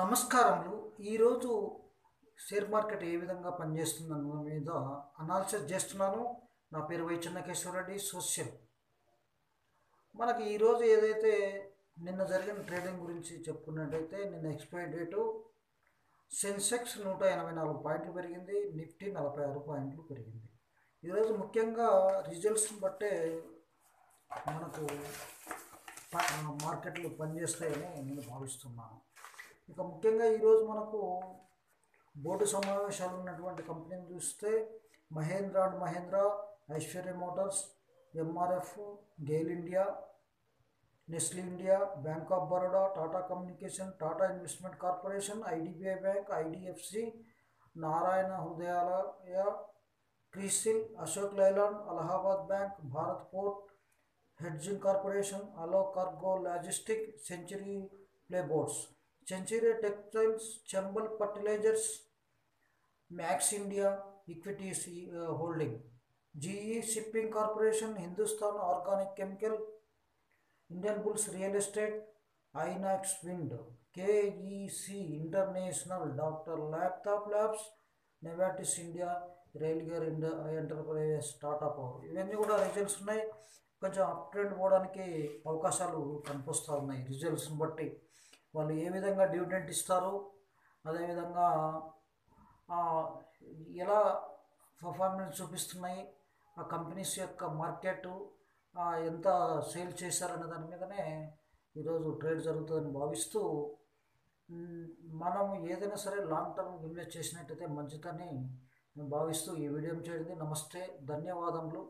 నమస్కారములు. ఈరోజు share market ఏ విధంగా పనిచేస్తుందన్న మీద అనాలిసిస్ చేస్తున్నాను. నా పేరు వై చెన్నకేశ్వరరెడ్డి సోషల్ మనకి ఈరోజు ఏదైతే నిన్న జరిగిన ట్రేడింగ్ గురించి చెప్పుకున్నట్టయితే నిన్న ఎక్స్పైరీ డేటు సెన్సెక్స్ నూట ఎనభై నాలుగు పాయింట్లు పెరిగింది. నిఫ్టీ నలభై ఆరు పాయింట్లు పెరిగింది. ఈరోజు ముఖ్యంగా రిజల్ట్స్ని బట్టే మనకు మార్కెట్లు పనిచేస్తాయని నేను భావిస్తున్నాను. ఇక ముఖ్యంగా ఈరోజు మనకు బోర్డు సమావేశాలు ఉన్నటువంటి కంపెనీని చూస్తే Mahindra and Mahindra Aishwarya motors MRF GAIL India Nestle India bank of Baroda Tata communication Tata investment corporation IDBI bank IDFC Narayana Hrudayalaya CRISIL Ashok Leyland Allahabad bank Bharat port hedging corporation Allcargo logistic century plyboards century textiles Chambal fertilisers Max India equities holding GE shipping corporation Hindustan organic chemical Indian bulls real estate Inox wind KEC international doctor laptop labs Novartis India రైల్గర్ ఇండ enterprises Tata ఇవన్నీ కూడా results ఉన్నాయి. కొంచెం up trend పోవడానికి అవకాశాలు కనిపిస్తూ ఉన్నాయి. రిజల్ట్స్ని బట్టి వాళ్ళు ఏ విధంగా డివిడెంట్ ఇస్తారు అదేవిధంగా ఎలా పర్ఫార్మెన్స్ చూపిస్తున్నాయి ఆ కంపెనీస్ యొక్క మార్కెట్ ఎంత సేల్ చేశారనే దాని మీదనే ఈరోజు ట్రేడ్ జరుగుతుందని భావిస్తూ మనం ఏదైనా సరే లాంగ్ టర్మ్ ఇన్వెస్ట్ చేసినట్టయితే మంచిదని నేను భావిస్తూ ఈ వీడియో చేయడం నమస్తే ధన్యవాదములు.